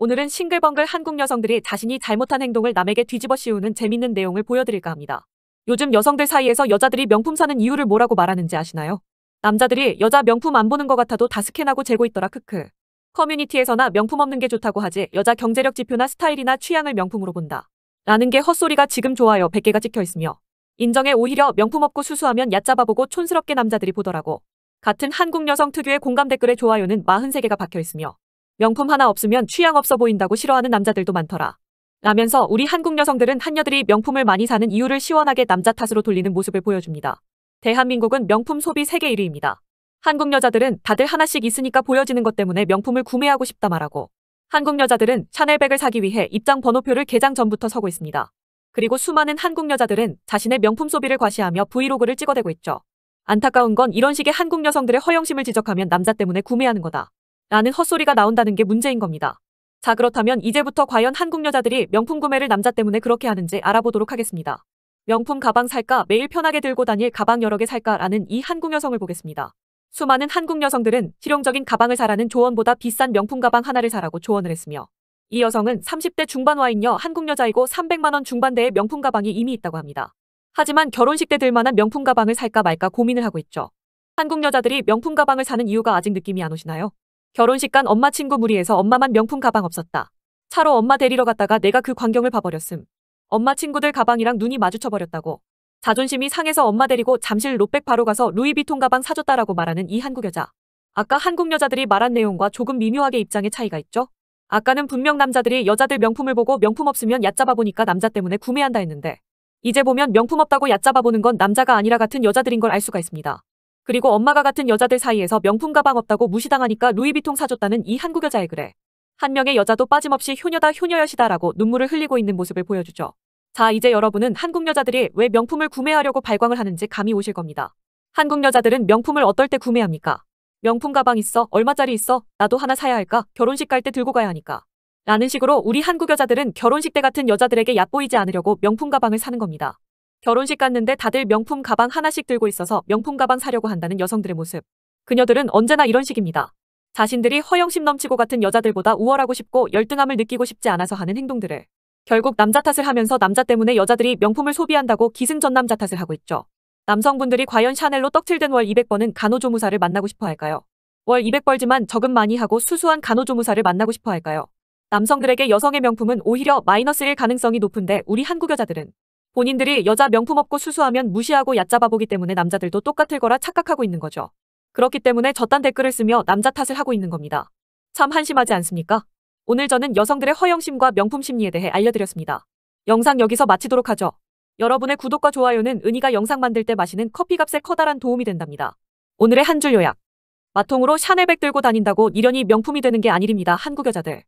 오늘은 싱글벙글 한국 여성들이 자신이 잘못한 행동을 남에게 뒤집어 씌우는 재밌는 내용을 보여드릴까 합니다. 요즘 여성들 사이에서 여자들이 명품 사는 이유를 뭐라고 말하는지 아시나요? 남자들이 여자 명품 안 보는 것 같아도 다 스캔하고 재고 있더라 크크. 커뮤니티에서나 명품 없는 게 좋다고 하지 여자 경제력 지표나 스타일이나 취향을 명품으로 본다. 라는 게 헛소리가 지금 좋아요 100개가 찍혀 있으며 인정에 오히려 명품 없고 수수하면 얕잡아 보고 촌스럽게 남자들이 보더라고. 같은 한국 여성 특유의 공감 댓글에 좋아요는 43개가 박혀 있으며 명품 하나 없으면 취향 없어 보인다고 싫어하는 남자들도 많더라. 라면서 우리 한국 여성들은 한여들이 명품을 많이 사는 이유를 시원하게 남자 탓으로 돌리는 모습을 보여줍니다. 대한민국은 명품 소비 세계 1위입니다. 한국 여자들은 다들 하나씩 있으니까 보여지는 것 때문에 명품을 구매하고 싶다 말하고 한국 여자들은 샤넬백을 사기 위해 입장 번호표를 개장 전부터 서고 있습니다. 그리고 수많은 한국 여자들은 자신의 명품 소비를 과시하며 브이로그를 찍어대고 있죠. 안타까운 건 이런 식의 한국 여성들의 허영심을 지적하면 남자 때문에 구매하는 거다. 라는 헛소리가 나온다는 게 문제인 겁니다. 자 그렇다면 이제부터 과연 한국 여자들이 명품 구매를 남자 때문에 그렇게 하는지 알아보도록 하겠습니다. 명품 가방 살까 매일 편하게 들고 다닐 가방 여러 개 살까라는 이 한국 여성을 보겠습니다. 수많은 한국 여성들은 실용적인 가방을 사라는 조언보다 비싼 명품 가방 하나를 사라고 조언을 했으며 이 여성은 30대 중반 와인녀 한국 여자이고 300만원 중반대의 명품 가방이 이미 있다고 합니다. 하지만 결혼식 때 들만한 명품 가방을 살까 말까 고민을 하고 있죠. 한국 여자들이 명품 가방을 사는 이유가 아직 느낌이 안 오시나요? 결혼식 간 엄마 친구 무리에서 엄마만 명품 가방 없었다. 차로 엄마 데리러 갔다가 내가 그 광경을 봐버렸음. 엄마 친구들 가방이랑 눈이 마주쳐버렸다고. 자존심이 상해서 엄마 데리고 잠실 롯백 바로 가서 루이비통 가방 사줬다라고 말하는 이 한국 여자. 아까 한국 여자들이 말한 내용과 조금 미묘하게 입장의 차이가 있죠? 아까는 분명 남자들이 여자들 명품을 보고 명품 없으면 얕잡아 보니까 남자 때문에 구매한다 했는데 이제 보면 명품 없다고 얕잡아 보는 건 남자가 아니라 같은 여자들인 걸 알 수가 있습니다. 그리고 엄마가 같은 여자들 사이에서 명품 가방 없다고 무시당하니까 루이비통 사줬다는 이 한국 여자의 글에 한 명의 여자도 빠짐없이 효녀다 효녀여시다라고 눈물을 흘리고 있는 모습을 보여주죠. 자 이제 여러분은 한국 여자들이 왜 명품을 구매하려고 발광을 하는지 감이 오실 겁니다. 한국 여자들은 명품을 어떨 때 구매합니까? 명품 가방 있어? 얼마짜리 있어? 나도 하나 사야 할까? 결혼식 갈 때 들고 가야 하니까. 라는 식으로 우리 한국 여자들은 결혼식 때 같은 여자들에게 얕보이지 않으려고 명품 가방을 사는 겁니다. 결혼식 갔는데 다들 명품 가방 하나씩 들고 있어서 명품 가방 사려고 한다는 여성들의 모습. 그녀들은 언제나 이런 식입니다. 자신들이 허영심 넘치고 같은 여자들보다 우월하고 싶고 열등함을 느끼고 싶지 않아서 하는 행동들을. 결국 남자 탓을 하면서 남자 때문에 여자들이 명품을 소비한다고 기승전 남자 탓을 하고 있죠. 남성분들이 과연 샤넬로 떡칠된 월 200번은 간호조무사를 만나고 싶어 할까요? 월 200벌지만 적금 많이 하고 수수한 간호조무사를 만나고 싶어 할까요? 남성들에게 여성의 명품은 오히려 마이너스 일 가능성이 높은데 우리 한국 여자들은 본인들이 여자 명품 없고 수수하면 무시하고 얕잡아보기 때문에 남자들도 똑같을 거라 착각하고 있는 거죠. 그렇기 때문에 저딴 댓글을 쓰며 남자 탓을 하고 있는 겁니다. 참 한심하지 않습니까? 오늘 저는 여성들의 허영심과 명품 심리에 대해 알려드렸습니다. 영상 여기서 마치도록 하죠. 여러분의 구독과 좋아요는 은희가 영상 만들 때 마시는 커피값에 커다란 도움이 된답니다. 오늘의 한 줄 요약. 마통으로 샤넬백 들고 다닌다고 이련이 명품이 되는 게 아니랍니다. 한국 여자들.